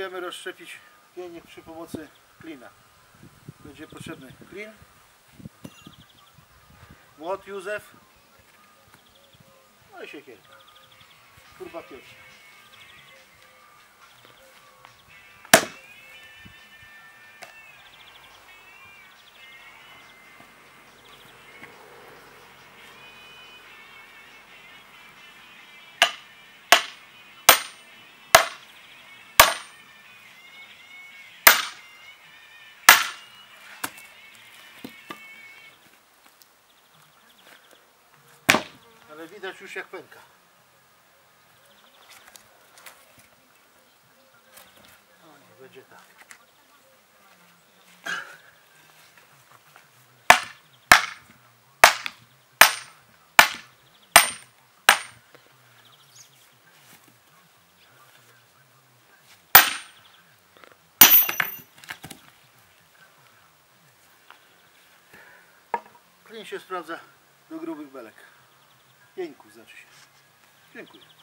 spróbujemy rozszczepić pieniek przy pomocy klina. Będzie potrzebny klin, młot Józef, no i siekierka. Kurwa pierwsza. Ale widać już jak pęka. No nie będzie tak. Klin się sprawdza do grubych belek. Pieńku znaczy się. Dziękuję.